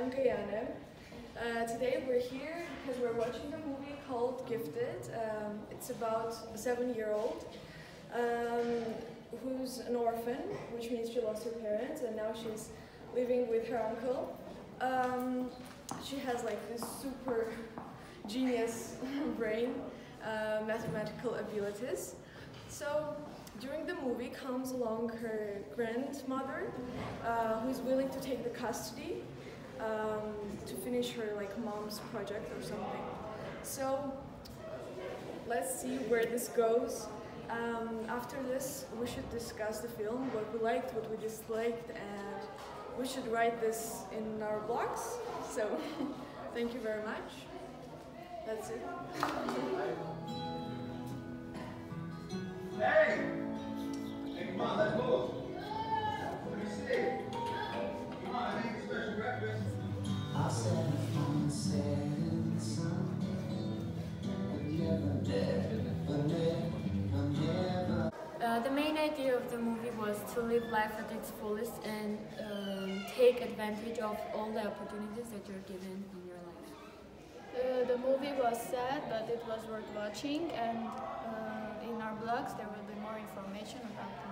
I'm Gayane. Uh, today we're here because we're watching a movie called Gifted. Um, it's about a seven-year-old um, who's an orphan, which means she lost her parents and now she's living with her uncle. Um, she has like this super genius brain, uh, mathematical abilities. So during the movie comes along her grandmother, uh, who is willing to take the custody um, to finish her like mom's project or something. So let's see where this goes. Um, after this, we should discuss the film, what we liked, what we disliked, and we should write this in our blogs. So thank you very much. That's it. Uh, the main idea of the movie was to live life at its fullest and um, take advantage of all the opportunities that you're given in your life. Uh, the movie was sad, but it was worth watching, and uh, in our blogs there will be more information about you.